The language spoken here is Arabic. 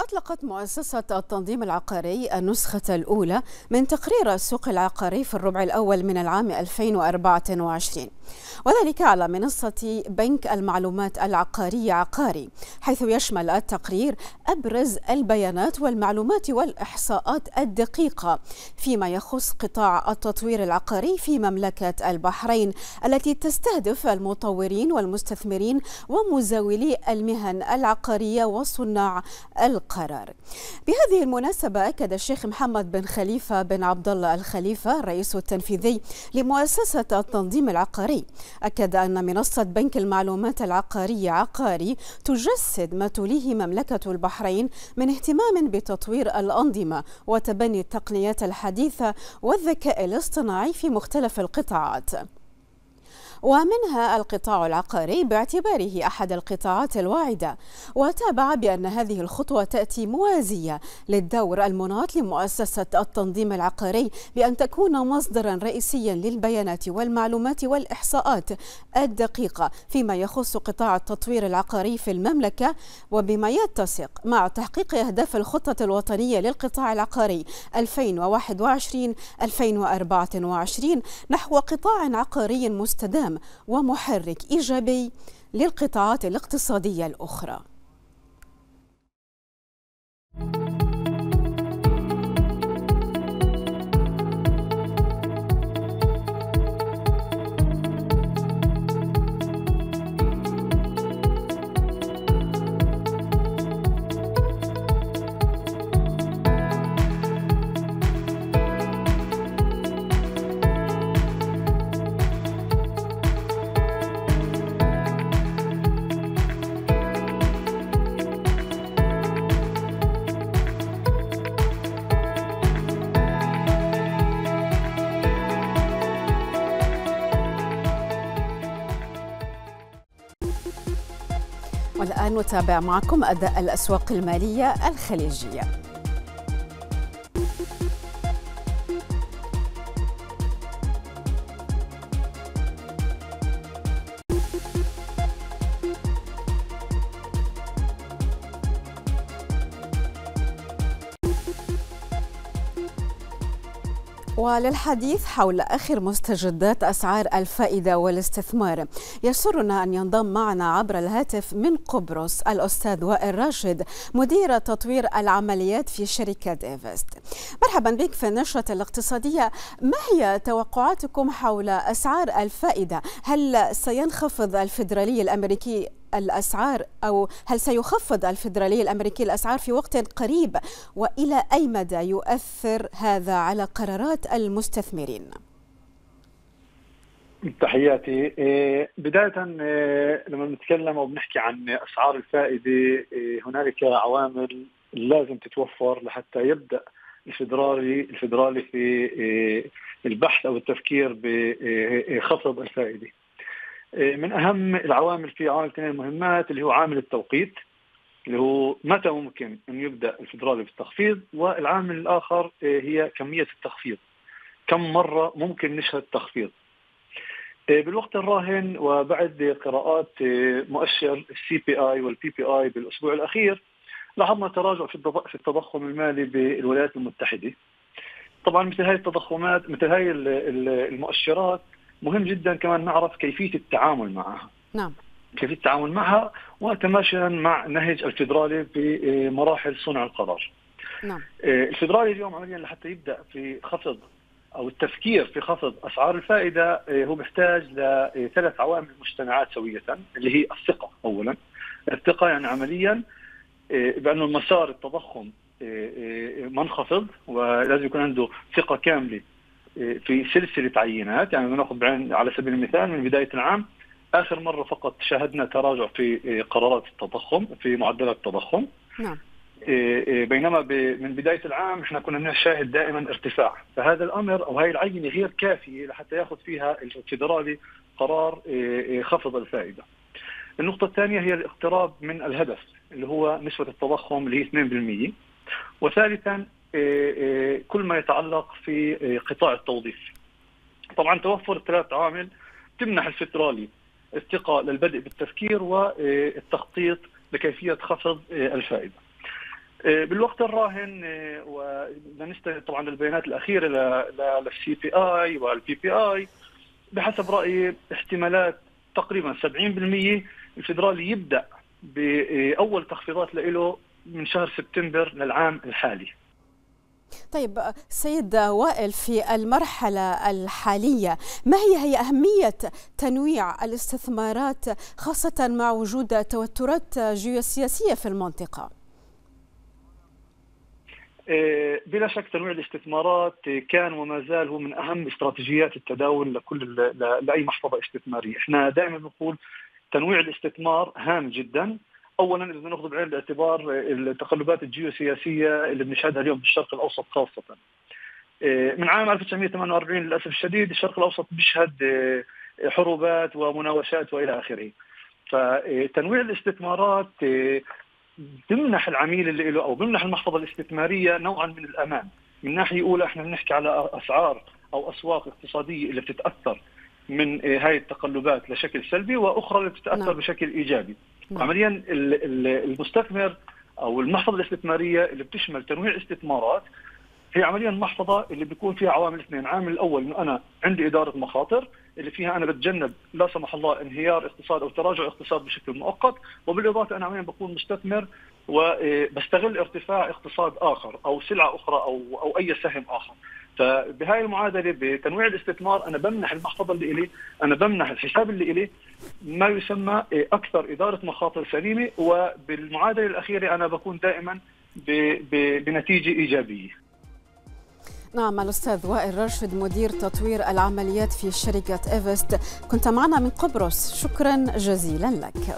أطلقت مؤسسة التنظيم العقاري النسخة الأولى من تقرير السوق العقاري في الربع الأول من العام 2024 وذلك على منصة بنك المعلومات العقارية عقاري حيث يشمل التقرير أبرز البيانات والمعلومات والإحصاءات الدقيقة فيما يخص قطاع التطوير العقاري في مملكة البحرين التي تستهدف المطورين والمستثمرين ومزاولي المهن العقارية وصناع القرار. بهذه المناسبة أكد الشيخ محمد بن خليفة بن عبد الله الخليفة الرئيس التنفيذي لمؤسسة التنظيم العقاري أكد أن منصة بنك المعلومات العقارية عقاري تجسد ما توليه مملكة البحرين من اهتمام بتطوير الأنظمة وتبني التقنيات الحديثة والذكاء الاصطناعي في مختلف القطاعات. ومنها القطاع العقاري باعتباره أحد القطاعات الواعدة وتابع بأن هذه الخطوة تأتي موازية للدور المناط لمؤسسة التنظيم العقاري بأن تكون مصدرا رئيسيا للبيانات والمعلومات والإحصاءات الدقيقة فيما يخص قطاع التطوير العقاري في المملكة وبما يتسق مع تحقيق أهداف الخطة الوطنية للقطاع العقاري 2021-2024 نحو قطاع عقاري مستدام. ومحرك إيجابي للقطاعات الاقتصادية الأخرى. نتابع معكم أداء الأسواق المالية الخليجية. وللحديث حول آخر مستجدات أسعار الفائدة والاستثمار. يسرنا أن ينضم معنا عبر الهاتف من قبرص الأستاذ وائل راشد مدير تطوير العمليات في شركة إيفست. مرحبا بك في النشرة الاقتصادية. ما هي توقعاتكم حول أسعار الفائدة؟ هل سينخفض الفيدرالي الأمريكي الأسعار أو هل سيخفض الفيدرالي الأمريكي الأسعار في وقت قريب؟ وإلى أي مدى يؤثر هذا على قرارات المستثمرين؟ تحياتي. إيه، بداية إيه، لما بنتكلم أو عن أسعار الفائدة إيه، هنالك عوامل لازم تتوفر لحتى يبدأ الفدرالي الفدرالي في البحث أو التفكير بخفض الفائدة. من أهم العوامل في عوامل اثنين مهمات اللي هو عامل التوقيت اللي هو متى ممكن إن يبدأ الفدرالي بالتخفيض والعامل الآخر آه، هي كمية التخفيض كم مرة ممكن نشهد تخفيض. آه، بالوقت الراهن وبعد قراءات مؤشر ال CPI وال PPI بالأسبوع الأخير لاحظنا تراجع في التضخم المالي بالولايات المتحدة. طبعا مثل هذه التضخمات مثل هذه المؤشرات مهم جدا كمان نعرف كيفية التعامل معها. نعم. كيفية التعامل معها وتماشيا مع نهج الفدرالي بمراحل صنع القرار. نعم. آه، الفدرالي اليوم عمليا لحتى يبدأ في خفض أو التفكير في خفض أسعار الفائدة آه، هو محتاج لثلاث عوامل مجتمعات سوية اللي هي الثقة اولا. الثقة يعني عمليا آه، بانه المسار التضخم منخفض ولازم يكون عنده ثقة كاملة في سلسلة عينات يعني بناخذ بعين على سبيل المثال من بداية العام آخر مرة فقط شاهدنا تراجع في قرارات التضخم في معدلات التضخم. نعم. إيه، إيه، بينما من بداية العام إحنا كنا نشاهد دائما ارتفاع. فهذا الأمر أو هاي العينه غير كافية لحتى يأخذ فيها الفدرالي قرار خفض الفائدة. النقطة الثانية هي الاقتراب من الهدف اللي هو نسبة التضخم اللي هي 2% وثالثا كل ما يتعلق في قطاع التوظيف. طبعا توفر الثلاث عوامل تمنح الفدرالي الثقة للبدء بالتفكير والتخطيط لكيفية خفض الفائدة. بالوقت الراهن ونستند طبعا للبيانات الأخيرة لل CPI وال PPI بحسب رأيي احتمالات تقريبا 70% الفدرالي يبدأ بأول تخفيضات له من شهر سبتمبر للعام الحالي. طيب سيد وائل في المرحلة الحالية ما هي هي أهمية تنويع الاستثمارات خاصة مع وجود توترات جيوسياسية في المنطقة؟ إيه، بلا شك تنويع الاستثمارات كان وما زال هو من أهم استراتيجيات التداول لكل لأي محفظة استثمارية، إحنا دائما بنقول تنويع الاستثمار هام جدا اولا إذا ناخذ بعين الاعتبار التقلبات الجيوسياسية اللي بنشهدها اليوم بالشرق الأوسط خاصة. إيه، من عام 1948 للاسف الشديد الشرق الأوسط بيشهد إيه، حروبات ومناوشات وإلى آخره. فتنويع الاستثمارات بمنح العميل اللي له أو بمنح المحفظة الاستثمارية نوعا من الأمان من ناحية أولى إحنا بنحكي على أسعار أو أسواق اقتصادية اللي بتتأثر من هاي التقلبات لشكل سلبي وأخرى اللي بتتأثر نعم. بشكل إيجابي نعم. عمليا المستثمر أو المحفظة الاستثمارية اللي بتشمل تنويع استثمارات هي عمليا محفظة اللي بيكون فيها عوامل اثنين، عامل الأول إنه أنا عندي إدارة مخاطر اللي فيها أنا بتجنب لا سمح الله انهيار اقتصاد أو تراجع اقتصاد بشكل مؤقت، وبالإضافة أنا عمليا بكون مستثمر وبستغل ارتفاع اقتصاد آخر أو سلعة أخرى أو أو أي سهم آخر. فبهاي المعادلة بتنويع الاستثمار أنا بمنح المحفظة اللي إلي، أنا بمنح الحساب اللي إلي ما يسمى أكثر إدارة مخاطر سليمة وبالمعادلة الأخيرة أنا بكون دائما بنتيجة إيجابية. نعم الأستاذ وائل راشد مدير تطوير العمليات في شركة إيفست. كنت معنا من قبرص. شكرا جزيلا لك.